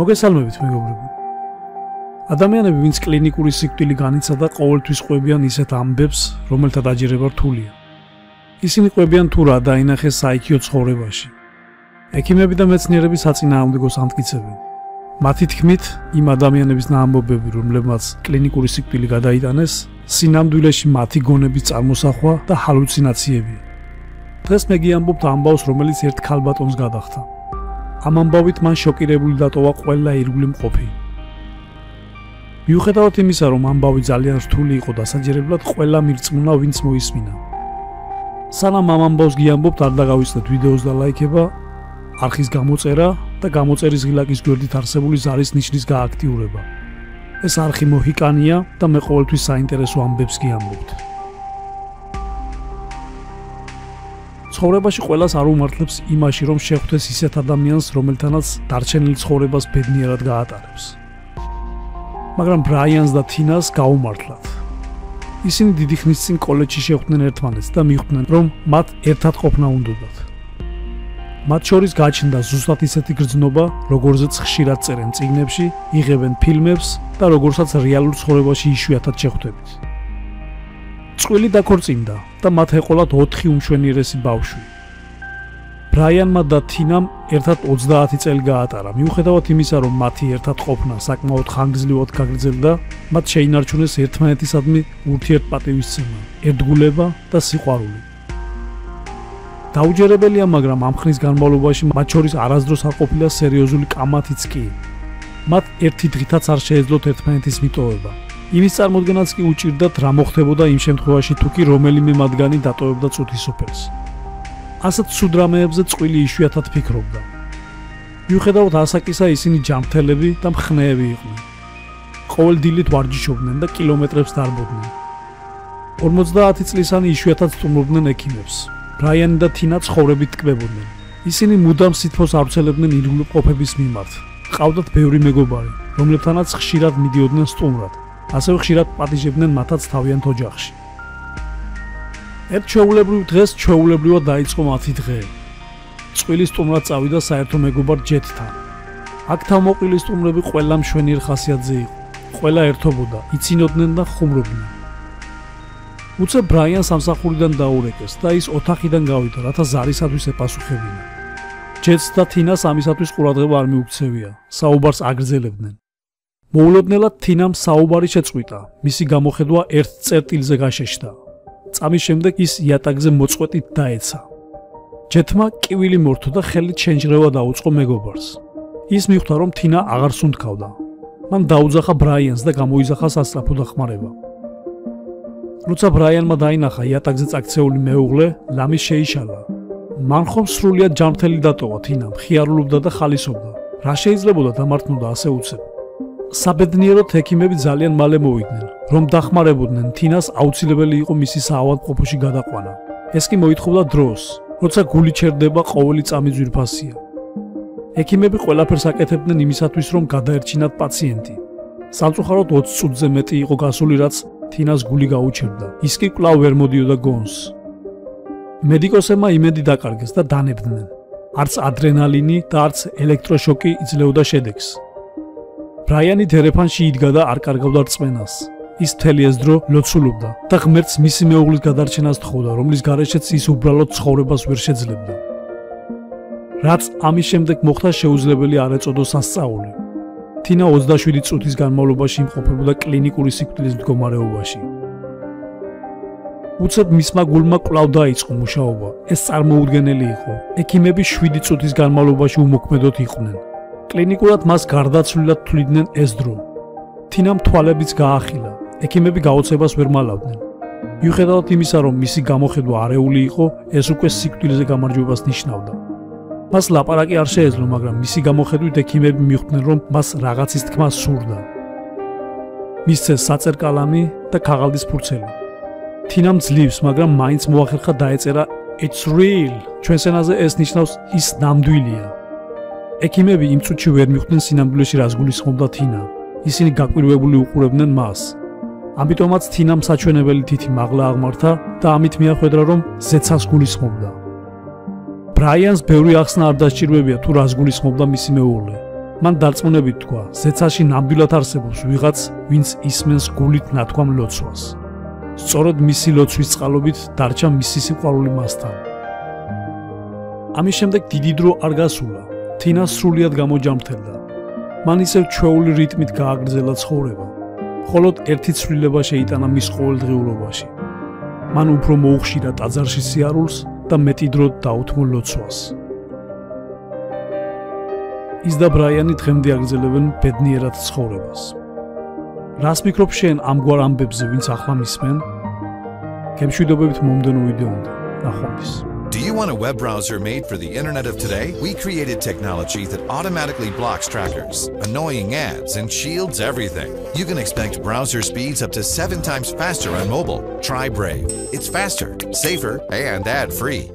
მოგესალმებით მეგობრებო. ადამიანები, ვინც კლინიკური სიკვდილი განიცადა, ყოველთვის ყვებიან ისეთ ამბებს, რომელთა დაჯერება რთულია. ისინი ყვებიან თუ რა დაინახეს საიქიო ცხოვრებაში. ექიმები და მეცნიერები საწინააღმდეგოს ამტკიცებენ. მათი თქმით, იმ ადამიანების ნაამბობები, რომლებმაც კლინიკური სიკვდილი გადაიტანეს, სინამდვილეში მათი გონების წარმოსახვა და ჰალუცინაციებია. დღეს მე გიამბობთ ამბავს, რომელიც ერთ ქალბატონს გადახდა. ამ ამბავით მან შოკირებული დატოვა ყველა ირგვლივ მყოფი. მიუხედავად იმისა, რომ ამბავი ძალიან რთული იყო დასაჯერებლად, ყველა მირწმუნა ვინც მოისმინა. სანამ ამ ამბავს გიამბობთ, არ დაგავიწყდეთ ვიდეოს და ლაიქება, არხის გამოწერა და გამოწერის ღილაკის გვერდით არსებული ზარის ნიშნის გააქტიურება. ეს არხი მოჰიკანია და მე ყოველთვის საინტერესო ამბებს გიამბობთ. ცხოვრებაში ყოველას არ უმართლებს იმაში, რომ შეხვდეს ისეთ ადამიანს, რომელთანაც დარჩენილი ცხოვრებას ბედნიერად გაატარებს. მაგრამ ბრაიანს და თინას გაუმართლათ. ისინი დიდი ხნის წინ კოლეჯში შეხვდნენ ერთმანეთს და მიხვდნენ, რომ მათ ერთად ყოფნა უნდათ. მათ შორის გაჩნდა ზუსტად ისეთი გრძნობა, როგორზეც ხშირად წერენ წიგნებში, იღებენ ფილმებს და როგორცაც რეალურ ცხოვრებაში იშვიათად შეხვდებით. წვილი დაქორწინდა და მათ ეყოლათ 4 უმშვენიერესი ბავშვი. ბრაიანმა და თინამ ერთად 30 წელი გაატარა. მიუხედავად იმისა, რომ მათი ერთად ყოფნა საკმაოდ ხანგრძლივად გაგრძელდა, მათ შეინარჩუნეს ერთმანეთისადმი ურთიერთპატივისცემა, ერთგულება და სიყვარული. დაუჯერებელია, მაგრამ ამ ხნის განმავლობაში მათ შორის არასდროს არ ყოფილა სერიოზული კამათიც კი. მათ ერთი დღითაც არ შეეძლოთ ერთმანეთის მიტოვება. იმის წარმოქმნაც კი უჭირდათ რა მოხდებოდა იმ შემთხვევაში თუ კი რომელიმე მათგანი დატოვებდა წუთის სოფელს. ასეთ ცუდ რამეებზე წვილი იშვიათად ფიქრობდა. მიუხედავად ასაკისა ისინი ჯანმრთელები და მხნეები იყვნენ. ყოველ დილით ვარჯიშობდნენ და კილომეტრებს დარბოდნენ. 50 წლისანი იშვიათად სტუმრობდნენ ექიმებს. ბრაიანი და თინა ცხოვრებით ტკბებოდნენ. ისინი მუდამ სითფოს არცელებდნენ ირგვლივ ყოფების მიმართ. ყავდათ ბევრი მეგობარი, რომლებთანაც ხშირად მიდიოდნენ სტუმრად. ასევე ხშირად პატიჟებდნენ მათაც თავიანთ ოჯახში. ერთ ჩეულებრივ დღეს ჩეულებრივად დაიწყო მათი დღე. წვილის სტუმრად წავიდა საერთო მეგობარ ჯეთთან. აქ თავმოყრილი სტუმრები ყველა მშვენიერ ხასიათზე იყო. ყველა ერთობოდა, იცინოდნენ და ხუმრობდნენ. უცებ ბრაიან სამსახურიდან დაურეკეს და ის ოთახიდან გავიდა, რათა ზარისათვის ეპასუხებინა. ჯეთს და თინას ამისათვის ყურადღება არ მიუქცევია. საუბარს აგრძელებდნენ. მოულოდნელად თინამ საუბარი შეწყვიტა. მისი გამოხედვა ერთ წერტილზე გაშეშდა. წამის შემდეგ ის იატაკზე მოწყვეტით დაეცა. ჯეთმა კივილი მორთო და ხელით შენჯრევა დაუწყო მეგობარს. ის მიხვდა რომ თინა აღარ სუნთქავდა. მან დაუძახა ბრაიანს და გამოიზახა სასწრაფო დახმარება. როცა ბრაიანმა დაინახა იატაკზე წაქცეული მეუღლე, ლამი შეიშალა. მან ხომ სრულიად ჯანმრთელი დატოვა თინა, ხიარულობდა და ხალისობდა. რა შეიძლებოდა დამართნოდა ასე უცებ? საბედნიეროდ ექიმები ძალიან მალე მოვიდნენ, რომ დახმარებოდნენ თინას აუცილებელი იყო მისი საავადმყოფოში გადაყვანა. ეს კი მოითხოვდა დროს, როცა გული ჩერდება ყოველი წამი ძვირფასია. ექიმები ყველაფერს აკეთებდნენ იმისათვის, რომ გადაერჩინათ პაციენტი. სამწუხაროდ 20 წუთზე მეტი იყო გასული, რაც თინას გული გაუჩერდა. ის კი კვლავ ვერ მოდიოდა გონს. მედიკოსებმა იმედი დაკარგეს და დანებდნენ. არც ადრენალინი და არც ელექტროშოკი იძლეოდა შედეგს. ბრაიანი თერეფანში იდგა და არ კარგავდა რწმენას. ის მთელი ეს დრო ლოცულობდა და ღმერთს მისი მეუღლის გადარჩენას თხოვდა, რომლის გარეშეც ის უბრალოდ ცხოვრებას ვერ შეძლებდა. რაც ამის შემდეგ მოხდა შეუძლებელი არ ეწოდო სასწაული. თინა 27 წუთის განმავლობაში იმყოფებოდა კლინიკური სიკვდილის მდგომარეობაში. უცებ მისმა გულმა კვლავ დაიწყო მუშაობა. ეს წარმოუდგენელი იყო. ექიმები 7 წუთის განმავლობაში უმოქმედოდ იყვნენ. კლინიკურად მას გარდაცვლილად თვლიდნენ ეს დრო. თინამ თვალებიც გაახილა. ექიმები გაოცებას ვერ მალავდნენ. მიუხედავად იმისა, რომ მისი გამოხედვა არეული იყო, ეს უკვე სიკვდილზე გამარჯვებას ნიშნავდა. მას ლაპარაკი არ შეეძლო, მაგრამ მისი გამოხედვით ექიმები მიხვდნენ, რომ მას რაღაცის თქმა სურდა. მისცეს საწერკალამი და ქაღალდის ფურცელი. თინამ ძლივს, მაგრამ მაინც მოახერხა დაეწერა It's real. ჩვენს ენაზე ეს ნიშნავს ის ნამდვილია. ექიმები იმ წუთში ვერ მიხვდნენ სინამდვილეში რას გულისხმობდა თინა. ისინი გაკვირვებული უყურებდნენ მას. ამიტომაც თინამ საჩვენებელი თითი მაღლა აღმართა და ამით მიახვედრა რომ ზეცას გულისხმობდა. ბრაიანს ბევრი ახსნა არ დასჭირვებია თუ რას გულისხმობდა მისი მეუღლე. მან დარწმუნებით თქვა, ზეცაში ნამდვილად არსებობს ვიღაც, ვინც ისმენს გულით ნათქვამ ლოცვას. სწორედ მისი ლოცვის წყალობით დარჩა მისი სიყვარული მასთან. ამის შემდეგ დიდი დრო არ გასულა. თინა სრულიად გამოჯამრთელდა. მან ისევ ჩვეული რიტმით გააგრძელა ცხოვრება. მხოლოდ ერთი ცვლილება შეიტანა მის ყოველდღიურობაში. მან უფრო მოუხშირა ტაძარში სიარულს და მეტი დრო დაუთმო ლოცვას. ის და ბრაიანი დღემდე აგრძელებენ ბედნიერად ცხოვრებას. რას მიკროფ შენ ამგვარ ამბებზე, ვინც ახლა მისმენ? გემშვიდობებით მომდენო ვიდეომდე. ნახვამდის. Do you want a web browser made for the internet of today? We created technology that automatically blocks trackers, annoying ads, and shields everything. You can expect browser speeds up to seven times faster on mobile. Try Brave. It's faster, safer, and ad free.